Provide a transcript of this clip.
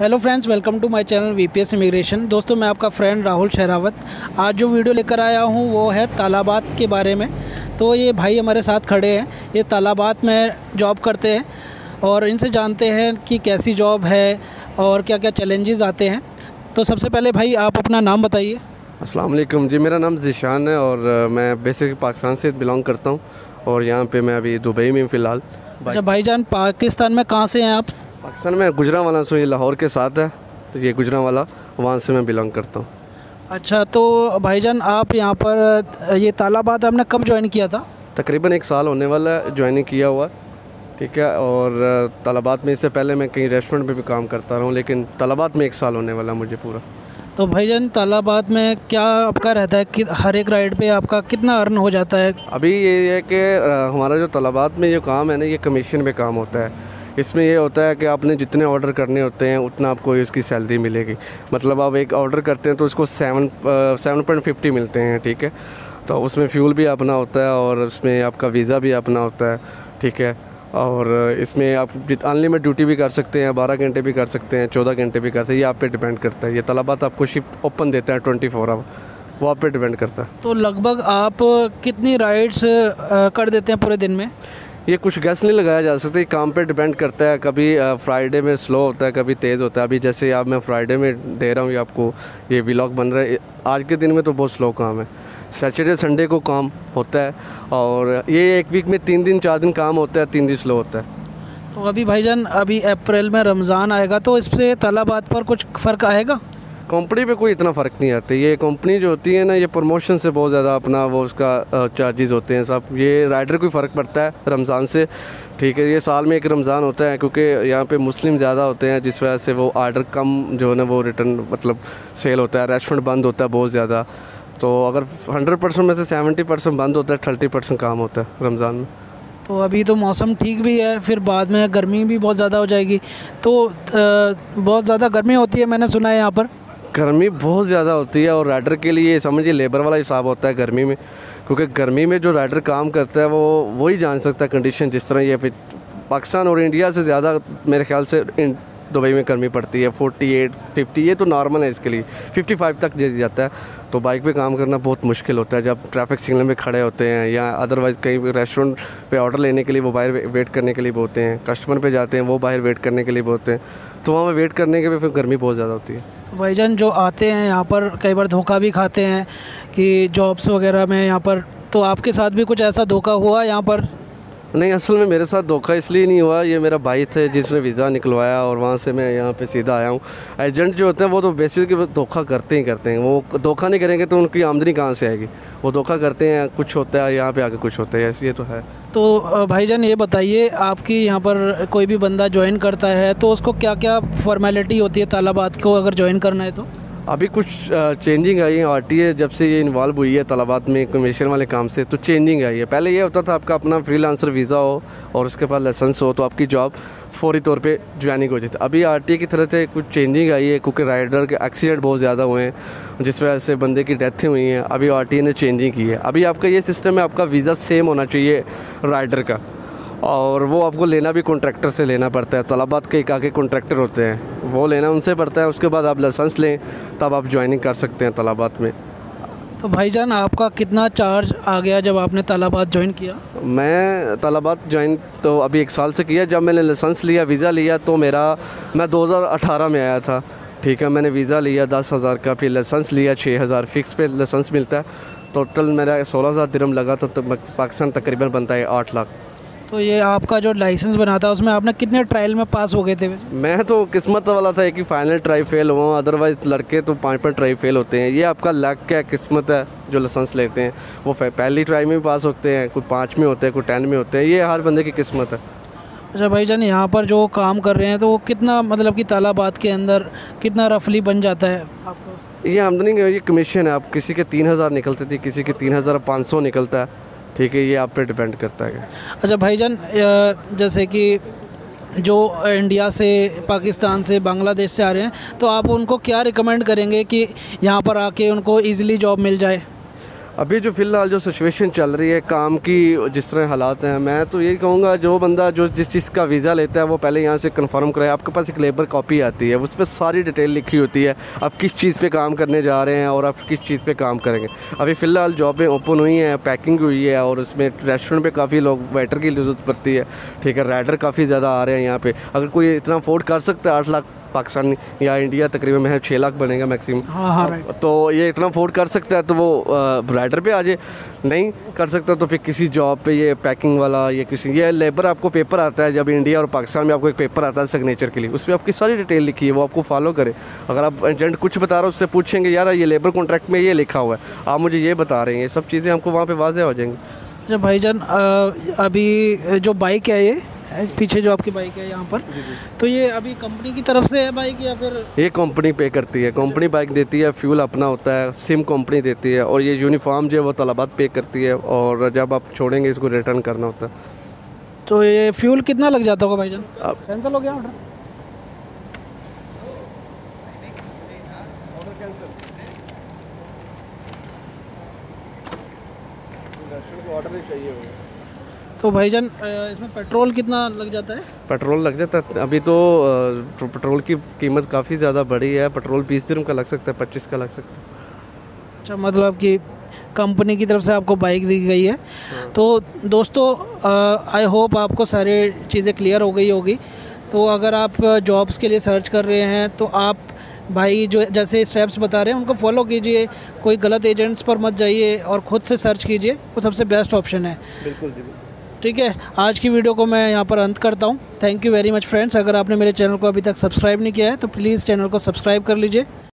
Hello friends welcome to my channel VPS immigration दोस्तों मैं आपका फ्रेंड राहुल शहरावत। आज जो वीडियो लेकर आया हूँ वो है तालाबात के बारे में। तो ये भाई हमारे साथ खड़े हैं। ये तालाबात में जॉब करते हैं और इनसे जानते हैं कि कैसी जॉब है और क्या क्या चैलेंजेस आते हैं। तो सबसे पहले भाई आप अपना नाम बताइए। वालेकुम जी मेरा नाम ज़ीशान है और मैं बेसिक पाकिस्तान से बिलोंग करता हूँ और यहाँ पर मैं अभी दुबई में फ़िलहाल। अच्छा भाईजान पाकिस्तान में कहाँ से हैं आप? पाकिस्तान में गुजरा वाला से ये लाहौर के साथ है तो ये गुजरा वाला वहाँ से मैं बिलोंग करता हूँ। अच्छा तो भाईजान आप यहाँ पर ये तालाबाद आपने कब ज्वाइन किया था? तकरीबन एक साल होने वाला है ज्वाइनिंग किया हुआ ठीक है और तालाबाद में इससे पहले मैं कहीं रेस्टोरेंट पे भी काम करता रहा हूँ लेकिन तलबात में एक साल होने वाला मुझे पूरा। तो भाईजान तालाबाद में क्या आपका रहता है? कि हर एक राइड पे आपका कितना अर्न हो जाता है? अभी ये है कि हमारा जो तलबात में जो काम है ना ये कमीशन पे काम होता है। इसमें ये होता है कि आपने जितने ऑर्डर करने होते हैं, उतना आपको इसकी सैलरी मिलेगी। मतलब आप एक ऑर्डर करते हैं तो उसको सेवन सेवन पॉइंट फिफ्टी मिलते हैं, ठीक है? तो उसमें फ्यूल भी अपना होता है और उसमें आपका वीज़ा भी अपना होता है, ठीक है? और इसमें आप अनलिमिट ड्यूटी भी कर सकते हैं, बारह घंटे भी कर सकते हैं, चौदह घंटे भी कर सकते हैं, ये आप पे डिपेंड करता है। ये तलबात आपको शिफ्ट ओपन देता है ट्वेंटी फोर आवर वो आप पे डिपेंड करता है। तो लगभग आप कितनी राइड्स कर देते हैं पूरे दिन में? ये कुछ गैस नहीं लगाया जा सकता, ये काम पे डिपेंड करता है। कभी फ्राइडे में स्लो होता है, कभी तेज़ होता है। अभी जैसे आप, मैं फ्राइडे में दे रहा हूँ ये आपको, ये व्लॉग बन रहा है। आज के दिन में तो बहुत स्लो काम है। सैटरडे संडे को काम होता है और ये एक वीक में तीन दिन, चार दिन काम होता है, तीन दिन स्लो होता है। तो अभी भाईजान, अभी अप्रैल में रमज़ान आएगा तो इससे तालाबाद पर कुछ फ़र्क आएगा? कंपनी पे कोई इतना फ़र्क नहीं आता। ये कंपनी जो होती है ना, ये प्रमोशन से बहुत ज़्यादा अपना वो उसका चार्जेस होते हैं। सब, ये राइडर को फ़र्क पड़ता है रमज़ान से। ठीक है, ये साल में एक रमज़ान होता है क्योंकि यहाँ पे मुस्लिम ज़्यादा होते हैं, जिस वजह से वो आर्डर कम जो है ना, वो रिटर्न मतलब सेल होता है। रेस्टोरेंट बंद होता है बहुत ज़्यादा। तो अगर हंड्रेड परसेंट में से सेवेंटी परसेंट बंद होता है थर्टी परसेंट काम होता है रमज़ान में। तो अभी तो मौसम ठीक भी है, फिर बाद में गर्मी भी बहुत ज़्यादा हो जाएगी। तो बहुत ज़्यादा गर्मी होती है, मैंने सुना है यहाँ पर। गर्मी बहुत ज़्यादा होती है और राइडर के लिए, समझिए, लेबर वाला हिसाब होता है गर्मी में, क्योंकि गर्मी में जो राइडर काम करता है, वो वही जान सकता है कंडीशन जिस तरह ये पाकिस्तान और इंडिया से ज़्यादा मेरे ख्याल से दुबई में गर्मी पड़ती है। 48 50 ये तो नॉर्मल है इसके लिए। 55 तक दे जाता है। तो बाइक पे काम करना बहुत मुश्किल होता है। जब ट्रैफ़िक सिग्नल में खड़े होते हैं या अदरवाइज़ कहीं रेस्टोरेंट पे ऑर्डर लेने के लिए वो बाहर वेट करने के लिए बोलते हैं। कस्टमर पे जाते हैं, वो बाहर वेट करने के लिए बोलते हैं। तो वहाँ पर वेट करने के लिए फिर गर्मी बहुत ज़्यादा होती है। भाईजान जो आते हैं यहाँ पर, कई बार धोखा भी खाते हैं कि जॉब्स वगैरह में यहाँ पर तो आपके साथ भी कुछ ऐसा धोखा हुआ यहाँ पर? नहीं, असल में मेरे साथ धोखा इसलिए नहीं हुआ, ये मेरा भाई थे जिसने वीज़ा निकलवाया और वहाँ से मैं यहाँ पे सीधा आया हूँ। एजेंट जो होते हैं, वो तो बेसिकली धोखा करते ही करते हैं। वो धोखा नहीं करेंगे तो उनकी आमदनी कहाँ से आएगी? वो धोखा करते हैं, कुछ होता है, यहाँ पे आके कुछ होता है, ये तो है। तो भाईजान ये बताइए, आपकी यहाँ पर कोई भी बंदा ज्वाइन करता है तो उसको क्या क्या फॉर्मेलिटी होती है तालाबाद को अगर ज्वाइन करना है तो? अभी कुछ चेंजिंग आई है आर टी जब से ये इन्वॉल्व हुई है तलाबात में कमीशन वाले काम से तो चेंजिंग आई है। पहले ये होता था आपका अपना फ्रीलांसर वीज़ा हो और उसके बाद लाइसेंस हो तो आपकी जॉब फौरी तौर पे ज्वाइनिंग हो जाती अभी आरटीए की तरफ़ से कुछ चेंजिंग आई है, क्योंकि राइडर के एक्सीडेंट बहुत ज़्यादा हुए हैं, जिस वजह से बंदे की डेथें हुई हैं। अभी आरटीए ने चेंजिंग की है। अभी आपका ये सिस्टम है आपका वीज़ा सेम होना चाहिए राइडर का, और वो आपको लेना भी कॉन्ट्रैक्टर से लेना पड़ता है। तलाबात के एक आगे कॉन्ट्रैक्टर होते हैं। वो लेना उनसे पड़ता है उसके बाद आप लाइसेंस लें तब आप ज्वाइनिंग कर सकते हैं तलाबात में। तो भाईजान आपका कितना चार्ज आ गया जब आपने तालाबाद ज्वाइन किया? मैं तलाबात ज्वाइन तो अभी एक साल से किया जब मैंने लाइसेंस लिया वीज़ा लिया तो मेरा मैं 2018 में आया था। ठीक है मैंने वीज़ा लिया दस हज़ार का फिर लाइसेंस लिया छः हज़ार फिक्स पे लाइसेंस मिलता है। टोटल मेरा सोलह हज़ार दिरम लगा तो, तो पाकिस्तान तकरीबन बनता है आठ लाख। तो ये आपका जो लाइसेंस बना था उसमें आपने कितने ट्रायल में पास हो गए थे? मैं तो किस्मत वाला था कि फाइनल ट्राई फेल हुआ अदरवाइज़ लड़के तो पाँच पाँच ट्राई फेल होते हैं। ये आपका लक क्या किस्मत है जो लाइसेंस लेते हैं? वो पहली ट्राई में भी पास होते हैं कोई पाँच में होते हैं कोई टेन में होते हैं ये हर बंदे की किस्मत है। अच्छा भाई जान यहाँ पर जो काम कर रहे हैं तो वो कितना मतलब कि तालाबाद के अंदर कितना रफली बन जाता है आपको? ये आमदनी ये कमीशन है आप किसी के तीन हज़ार निकलते थे किसी के तीन हज़ार पाँच सौ निकलता है। ठीक है, ये आप पे डिपेंड करता है। अच्छा भाईजान जान जैसे कि जो इंडिया से पाकिस्तान से बांग्लादेश से आ रहे हैं तो आप उनको क्या रिकमेंड करेंगे कि यहाँ पर आके उनको ईज़िली जॉब मिल जाए? अभी जो फ़िलहाल जो सिचुएशन चल रही है, काम की जिस तरह हालात हैं, मैं तो यही कहूँगा, जो बंदा जो जिस चीज़ का वीज़ा लेता है, वो पहले यहाँ से कंफर्म कराए। आपके पास एक लेबर कॉपी आती है, उस पर सारी डिटेल लिखी होती है, आप किस चीज़ पे काम करने जा रहे हैं और आप किस चीज़ पे काम करेंगे। अभी फ़िलहाल जॉबें ओपन हुई हैं पैकिंग हुई है और उसमें रेस्टोरेंट पर काफ़ी लोग वेटर की ज़रूरत पड़ती है। ठीक है राइडर काफ़ी ज़्यादा आ रहे हैं यहाँ पर अगर कोई इतना अफोर्ड कर सकता है आठ लाख पाकिस्तान या इंडिया तकरीबन में छः लाख बनेगा मैक्सिमम हाँ हाँ राइट तो ये इतना अफोर्ड कर सकता है तो वो राइडर पे आ जाए। नहीं कर सकता तो फिर किसी जॉब पे ये पैकिंग वाला ये किसी ये लेबर आपको पेपर आता है जब इंडिया और पाकिस्तान में आपको एक पेपर आता है सिग्नेचर के लिए। उस पर आपकी सारी डिटेल लिखी है वो आपको फॉलो करे। अगर आप एजेंट कुछ बता रहे हो उससे पूछेंगे यार ये लेबर कॉन्ट्रैक्ट में ये लिखा हुआ है। आप मुझे ये बता रहे हैं ये सब चीज़ें हमको वहाँ पर वाजह हो जाएँगी। अच्छा भाईजान अभी जो बाइक है ये पीछे जो आपकी बाइक है यहाँ पर। तो ये अभी कंपनी की तरफ़ से है बाइक या फिर ये कंपनी पे करती है। कंपनी बाइक देती है फ्यूल अपना होता है सिम कंपनी देती है और ये यूनिफॉर्म जो है वो तलबात पे करती है और जब आप छोड़ेंगे इसको रिटर्न करना होता है। तो ये फ्यूल कितना लग जाता होगा भाईजान? अब कैंसिल हो गया ऑर्डर ऑर्डर ही चाहिए तो भाईजान इसमें पेट्रोल कितना लग जाता है? पेट्रोल लग जाता है। अभी तो पेट्रोल की कीमत काफ़ी ज़्यादा बढ़ी है। पेट्रोल बीस दिन का लग सकता है पच्चीस का लग सकता है। अच्छा मतलब कि कंपनी की तरफ़ से आपको बाइक दी गई है। तो दोस्तों आई होप आपको सारी चीज़ें क्लियर हो गई होगी। तो अगर आप जॉब्स के लिए सर्च कर रहे हैं तो आप भाई जो जैसे स्टेप्स बता रहे हैं उनको फॉलो कीजिए। कोई गलत एजेंट्स पर मत जाइए और ख़ुद से सर्च कीजिए। वो सबसे बेस्ट ऑप्शन है। बिल्कुल जी ठीक है, आज की वीडियो को मैं यहाँ पर अंत करता हूँ। Thank you very much friends अगर आपने मेरे चैनल को अभी तक सब्सक्राइब नहीं किया है तो प्लीज़ चैनल को सब्सक्राइब कर लीजिए।